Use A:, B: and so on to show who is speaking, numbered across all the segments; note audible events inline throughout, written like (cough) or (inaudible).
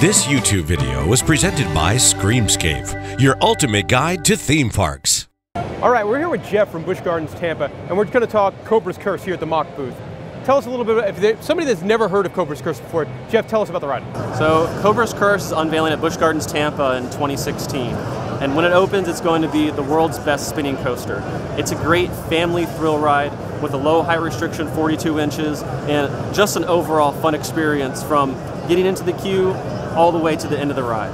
A: This YouTube video was presented by Screamscape, your ultimate guide to theme parks.
B: All right, we're here with Jeff from Busch Gardens, Tampa, and we're going to talk Cobra's Curse here at the Mack booth. Tell us a little bit, about, if somebody that's never heard of Cobra's Curse before, Jeff, tell us about the ride.
C: So, Cobra's Curse is unveiling at Busch Gardens, Tampa in 2016. And when it opens, it's going to be the world's best spinning coaster. It's a great family thrill ride with a low height restriction, 42 inches, and just an overall fun experience from getting into the queue all the way to the end of the ride.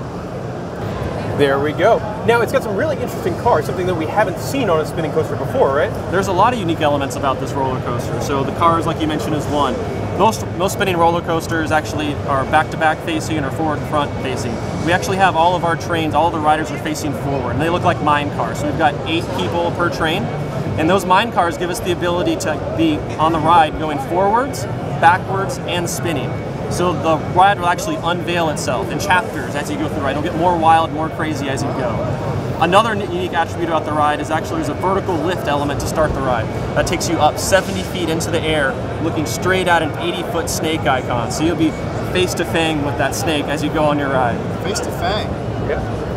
B: There we go. Now it's got some really interesting cars, something that we haven't seen on a spinning coaster before, right?
C: There's a lot of unique elements about this roller coaster. So the cars, like you mentioned, is one. Most most spinning roller coasters actually are back-to-back facing or forward-front facing. We actually have all of our trains, all the riders are facing forward, and they look like mine cars. So we've got eight people per train, and those mine cars give us the ability to be on the ride going forwards, backwards, and spinning. So the ride will actually unveil itself in chapters as you go through the ride. It'll get more wild, more crazy as you go. Another unique attribute about the ride is actually there's a vertical lift element to start the ride. That takes you up 70 feet into the air, looking straight at an 80 foot snake icon. So you'll be face to fang with that snake as you go on your ride.
D: Face to fang.
B: Yeah.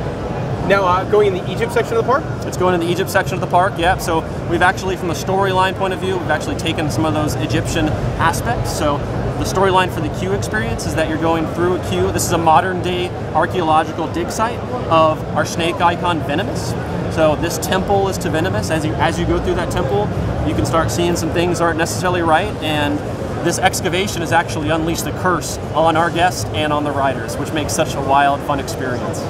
B: Now, uh, going in the Egypt section of the park?
C: It's going in the Egypt section of the park, yeah. So we've actually, from the storyline point of view, we've actually taken some of those Egyptian aspects. So the storyline for the queue experience is that you're going through a queue. This is a modern day archaeological dig site of our snake icon Venomous. So this temple is to Venomous. As you as you go through that temple, you can start seeing some things aren't necessarily right, and this excavation has actually unleashed the curse on our guests and on the riders, which makes such a wild, fun experience.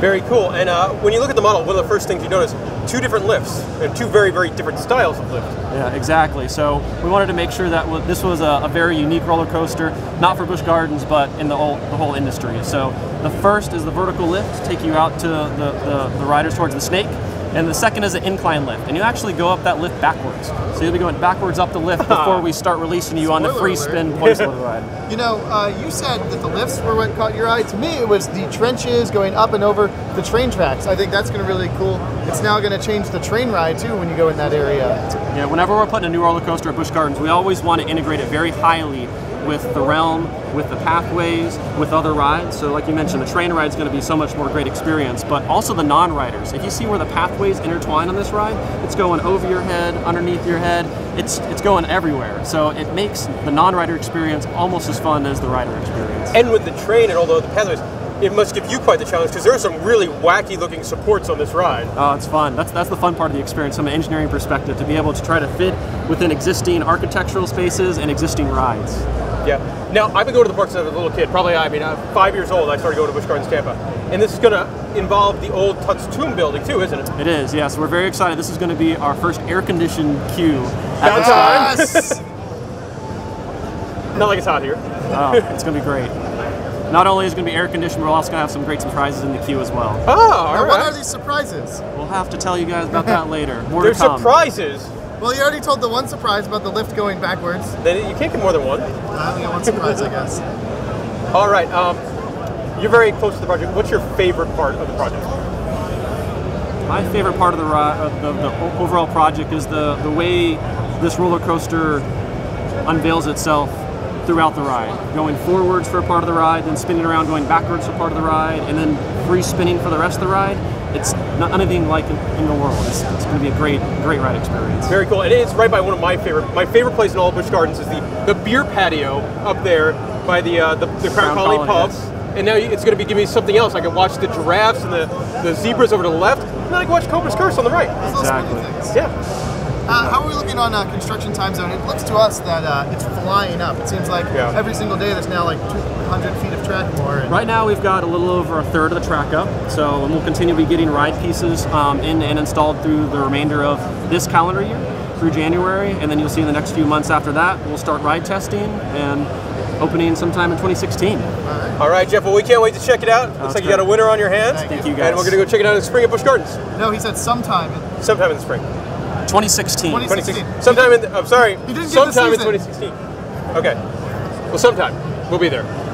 B: Very cool. And uh, when you look at the model, one of the first things you notice, two different lifts, and two very, very different styles of lift.
C: Yeah, exactly. So we wanted to make sure that this was a, a very unique roller coaster, not for Busch Gardens, but in the whole, the whole industry. So the first is the vertical lift, take you out to the, the, the riders towards the snake and the second is an incline lift. And you actually go up that lift backwards. So you'll be going backwards up the lift (laughs) before we start releasing you
D: Spoiler
C: on the free
D: alert.
C: spin voiceover (laughs) ride.
D: You know, uh, you said that the lifts were what caught your eye. To me, it was the trenches going up and over the train tracks. I think that's going to be really cool. It's now going to change the train ride too when you go in that area.
C: Yeah, whenever we're putting a new roller coaster at Busch Gardens, we always want to integrate it very highly with the realm, with the pathways, with other rides. So like you mentioned, the train ride is going to be so much more great experience, but also the non-riders. If you see where the pathways intertwine on this ride, it's going over your head, underneath your head, it's it's going everywhere. So it makes the non-rider experience almost as fun as the rider experience.
B: And with the train and all the, the pathways, it must give you quite the challenge because there are some really wacky looking supports on this ride.
C: Oh, it's fun. That's that's the fun part of the experience from an engineering perspective to be able to try to fit within existing architectural spaces and existing rides.
B: Yeah. Now, I've been going to the park since I was a little kid. Probably, I mean, I'm five years old. I started going to Busch Gardens Tampa, and this is going to involve the old Tut's Tomb building too, isn't it?
C: It is. Yes, we're very excited. This is going to be our first air-conditioned queue.
B: At the time.
D: Yes! (laughs)
B: Not like it's hot here.
C: Oh, it's going to be great. Not only is it going to be air conditioned, we're also going to have some great surprises in the queue as well.
B: Oh, all
D: Now,
B: right.
D: what are these surprises?
C: We'll have to tell you guys about that later. More
B: There's
C: to come.
B: surprises.
D: Well, you already told the one surprise about the lift going backwards.
B: Then you can't get more than one.
D: I only got one surprise, I guess. (laughs)
B: All right. Um, you're very close to the project. What's your favorite part of the project?
C: My favorite part of the, of the, the overall project is the, the way this roller coaster unveils itself throughout the ride. Going forwards for a part of the ride, then spinning around, going backwards for part of the ride, and then free spinning for the rest of the ride. It's not anything like in, in the world. It's, it's going to be a great, great ride experience.
B: Very cool. And it's right by one of my favorite. My favorite place in all of Busch Gardens is the, the beer patio up there by the uh, the, the Crown
C: Crown
B: Colony
C: Colony,
B: pub.
C: yes.
B: And now it's going to be giving me something else. I can watch the giraffes and the, the zebras over to the left, and then I can watch Cobra's Curse on the right.
D: Those little spinny
C: Exactly.
B: Yeah.
D: Uh, how are we looking on uh, construction time zone? It looks to us that uh, it's flying up. It seems like
B: Yeah.
D: every single day there's now like 200 feet of track more. And
C: Right now, we've got a little over a third of the track up, so and we'll continue to be getting ride pieces um, in and installed through the remainder of this calendar year through January, and then you'll see in the next few months after that, we'll start ride testing and opening sometime in 2016.
B: All right, Jeff. Well, we can't wait to check it out. Looks
C: Sounds
B: like you got a winner on your hands.
D: Thank
C: Thank you, guys.
B: And we're going to go check it out in the spring at Busch Gardens,
D: No, he said sometime. in-
B: sometime in the spring.
C: 2016.
D: 2016.
B: 2016. Sometime in. The, I'm sorry.
D: didn't give the
B: sometime in 2016. Okay. Well, sometime we'll be there.